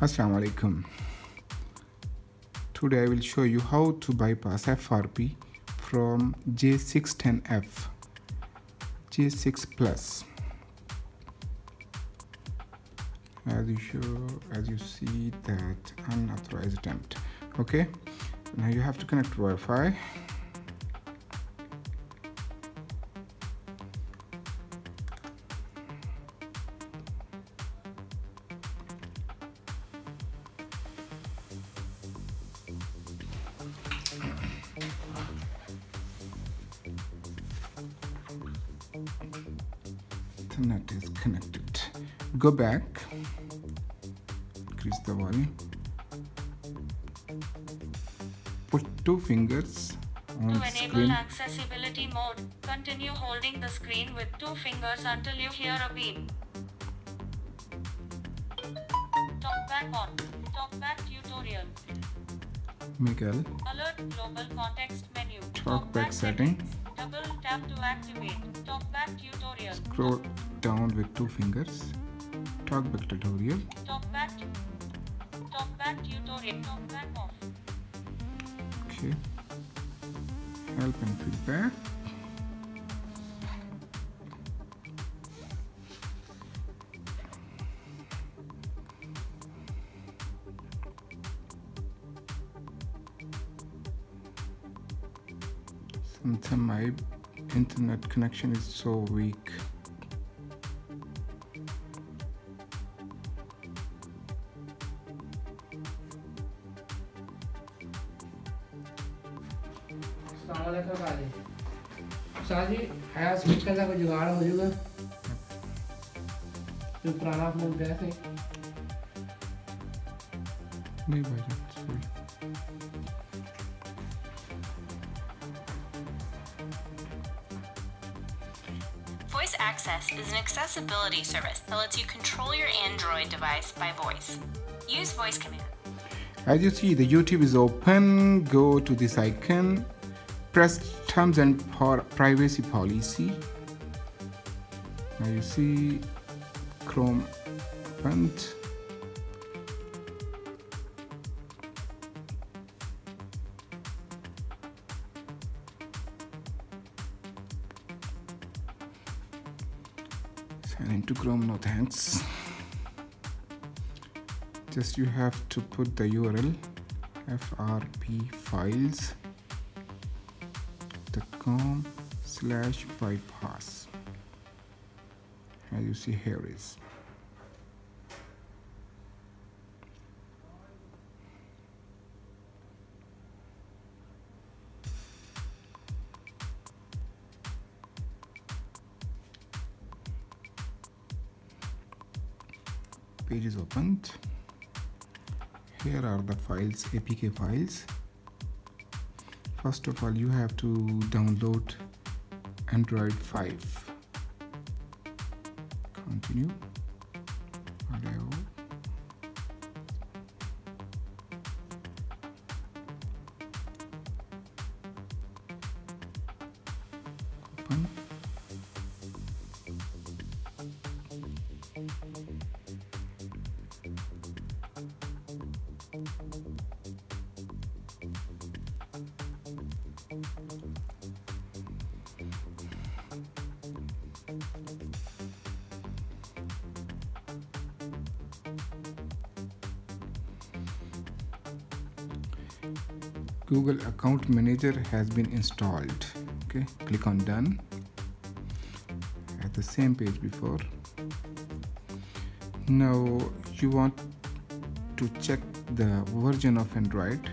Assalamu alaikum. Today I will show you how to bypass FRP from J610F J6 Plus. As you show, as you see that unauthorized attempt. Okay, now you have to connect Wi-Fi. Is connected. Go back. Increase the volume. Put two fingers on To the enable accessibility mode, continue holding the screen with two fingers until you hear a beep. Talkback on. Talkback tutorial. Miguel. Alert global context menu. Talkback setting. settings. Double tap to activate. Talkback tutorial. Scroll down with two fingers. Talkback tutorial. Talkback. Talkback tutorial. Talkback off. Okay. Help and feedback. Sometimes my internet connection is so weak. सलामकुम काजी साजी हया speaker का कोई जुगाड़ हो जाएगा जो पुराना फोन गया थे नहीं भाईजान Voice Access is an accessibility service that lets you control your Android device by voice. Use voice command. As you see, the YouTube is open. Go to this icon, press Terms and Privacy Policy. Now you see Chrome opened. Sign into Chrome, no thanks just you have to put the url frp frpfiles.com slash bypass. As you see here is page is opened. Here are the files apk files. First of all you have to download android 5 continue Google Account Manager has been installed. Okay, click on Done. At the same page before. Now you want to check the version of Android.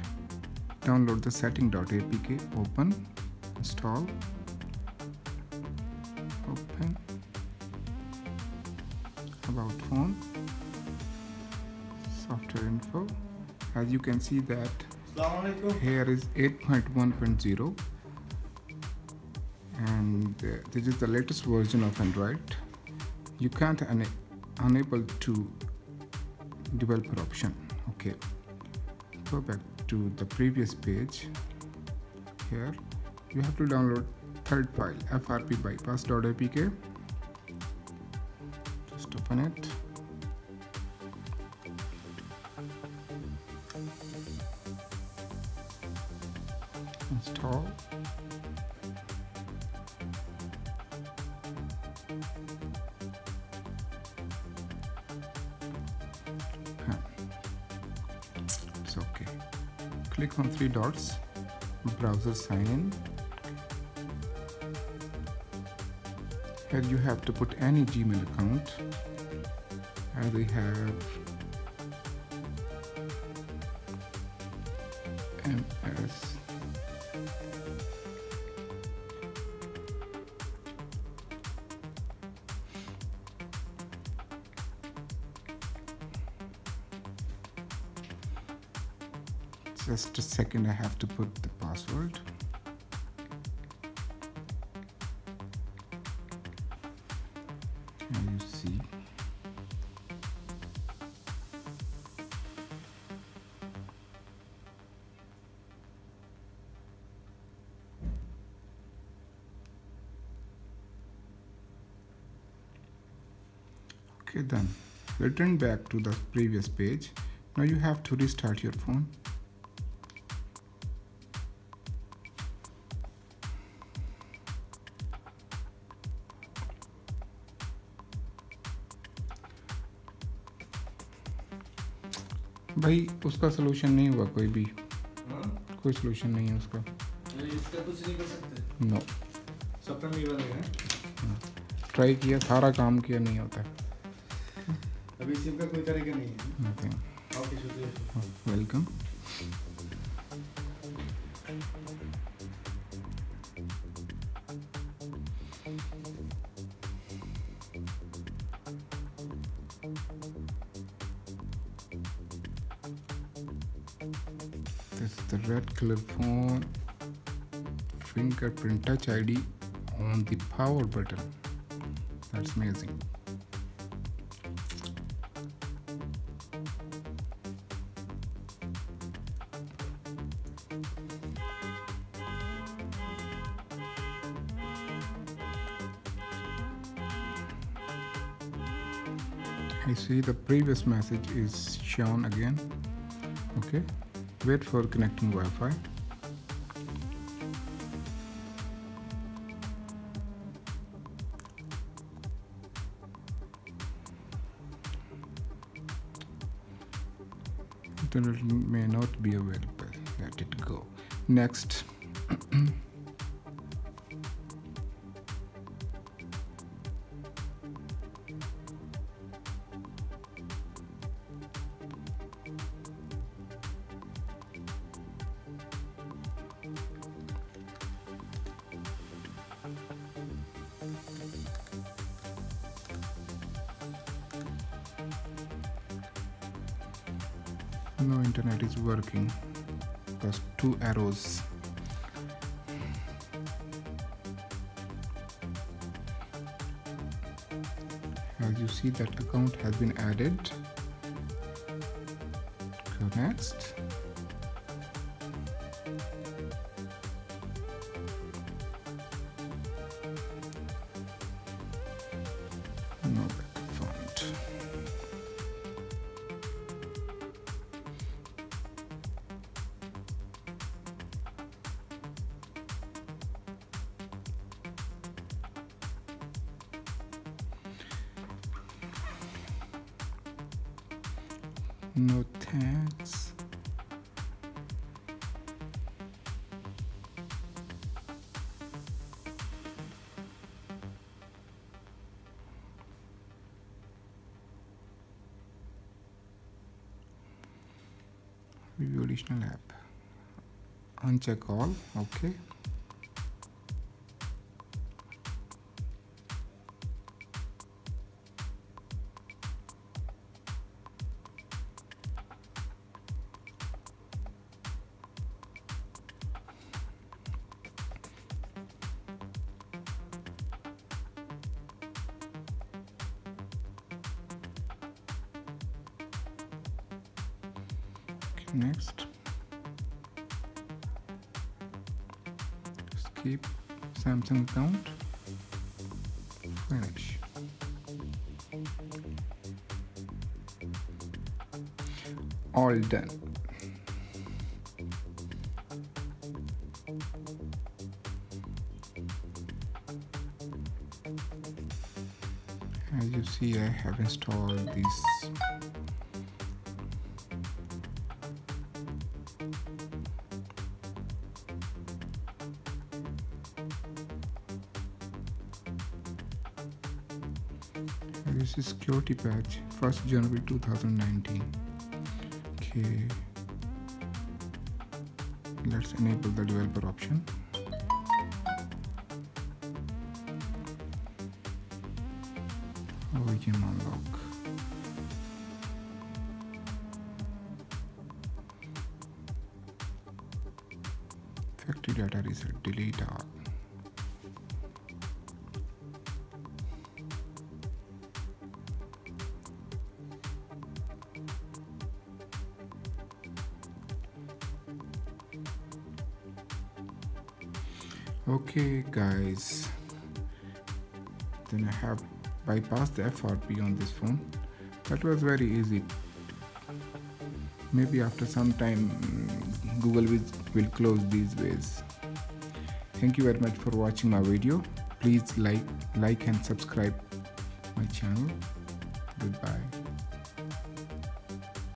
Download the setting.apk, open, install, open, about phone, software info. As you can see that here is 8.1.0 and uh, this is the latest version of android. You can't una- unable to developer option. Okay. Go back to the previous page. Here. You have to download third file frp bypass.apk just open it install Huh. it's okay. Click on three dots. Browser sign in. Here you have to put any gmail account. As I have ms just a second I have to put the password. And you see? Okay done return back to the previous page. Now you have to restart your phone भाई उसका solution नहीं हुआ कोई भी। हाँ? कोई solution नहीं है उसका। इसका कुछ नहीं कर सकते। नो सपना नहीं बन ट्राई किया सारा काम किया नहीं होता। अभी सिम का कोई तरीका नहीं है। Okay welcome the red color phone fingerprint touch ID on the power button. That's amazing. I see the previous message is shown again. Okay, wait for connecting Wi-Fi. Internet may not be available. Let it go. Next. No internet is working. There's two arrows. As you see that account has been added. Go next. No thanks. Review additional app. Uncheck all. Okay. next. Skip. Samsung count. Finish. All done. As you see I have installed this this is security patch 1st January 2019 okay. Let's enable the developer option. Oh, OEM unlock. Factory data reset delete all okay guys. Then I have bypassed the FRP on this phone. That was very easy. Maybe after some time mm, Google will, will close these ways. Thank you very much for watching my video. Please like like and subscribe my channel. Goodbye